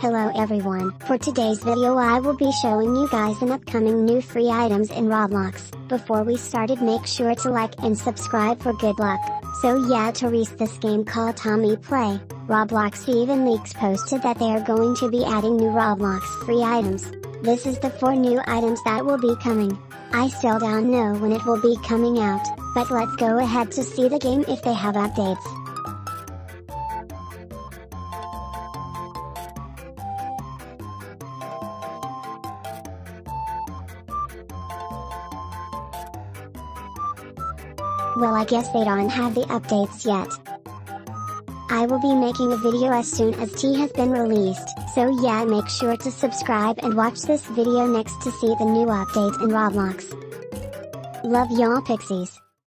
Hello everyone, for today's video I will be showing you guys an upcoming new free items in Roblox. Before we started make sure to like and subscribe for good luck. So yeah to reach this game called Tommy Play, Roblox even leaks posted that they are going to be adding new Roblox free items. This is the 4 new items that will be coming. I still don't know when it will be coming out, but let's go ahead to see the game if they have updates. Well I guess they don't have the updates yet. I will be making a video as soon as T has been released, so yeah make sure to subscribe and watch this video next to see the new update in Roblox. Love y'all pixies.